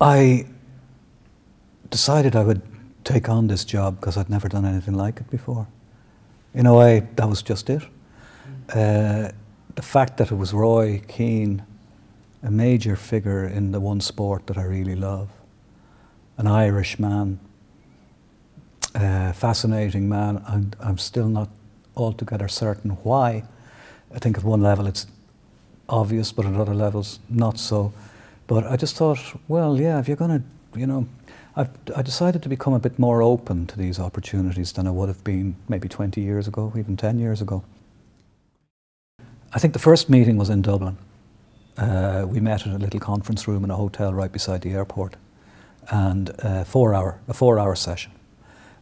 I decided I would take on this job because I'd never done anything like it before. In a way, that was just it. Uh, the fact that it was Roy Keane, a major figure in the one sport that I really love, an Irish man, a fascinating man. I'm, I'm still not altogether certain why. I think at one level it's obvious, but at other levels not so. But I just thought, well, yeah, if you're going to, you know, I've, I decided to become a bit more open to these opportunities than I would have been maybe 20 years ago, even 10 years ago. I think the first meeting was in Dublin. Uh, we met in a little conference room in a hotel right beside the airport, and uh, four hour, a four-hour session.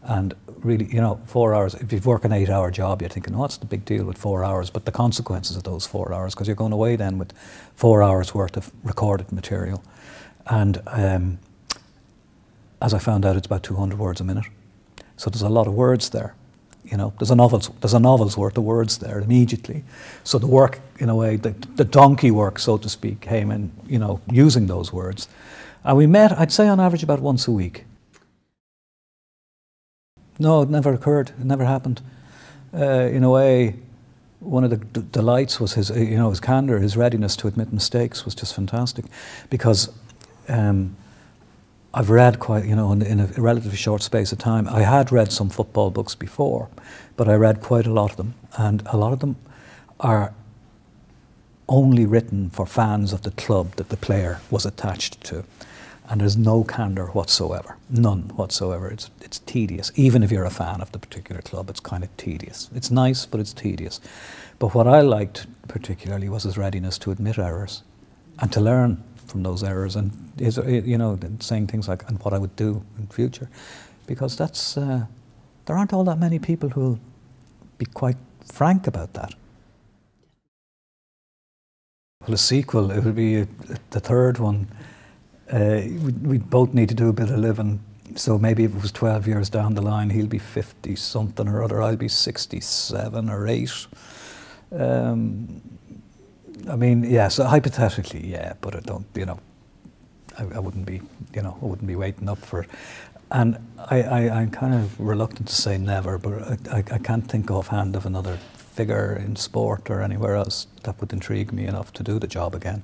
And really, you know, four hours, if you work an eight hour job, you're thinking, what's the big deal with four hours? But the consequences of those four hours, because you're going away then with four hours worth of recorded material. And um, as I found out, it's about 200 words a minute. So there's a lot of words there. You know, there's a novel's, there's a novel's worth of words there immediately. So the work, in a way, the, the donkey work, so to speak, came in, you know, using those words. And we met, I'd say on average, about once a week. No, it never occurred. It never happened. Uh, in a way, one of the delights was his, you know, his candor, his readiness to admit mistakes was just fantastic, because um, I've read quite, you know, in, in, a relatively short space of time. I had read some football books before, but I read quite a lot of them, and a lot of them are only written for fans of the club that the player was attached to and there's no candour whatsoever, none whatsoever. It's, it's tedious. Even if you're a fan of the particular club, it's kind of tedious. It's nice, but it's tedious. But what I liked particularly was his readiness to admit errors and to learn from those errors and his, you know, saying things like, and what I would do in future. Because that's, uh, there aren't all that many people who'll be quite frank about that. Well, a sequel, it would be a, the third one uh, we both need to do a bit of living. So maybe if it was 12 years down the line, he'll be 50 something or other, I'll be 67 or 8. Um, I mean, yeah, so hypothetically, yeah, but I don't, you know, I, I wouldn't be, you know, I wouldn't be waiting up for it. And I, I, I'm kind of reluctant to say never, but I, I, I can't think offhand of another figure in sport or anywhere else that would intrigue me enough to do the job again.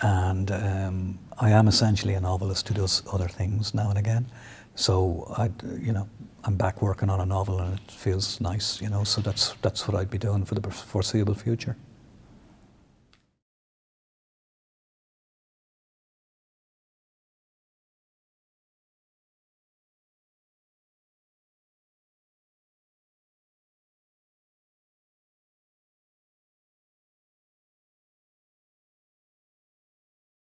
And um, I am essentially a novelist who does other things now and again. So I, you know, I'm back working on a novel, and it feels nice, you know. So that's that's what I'd be doing for the foreseeable future.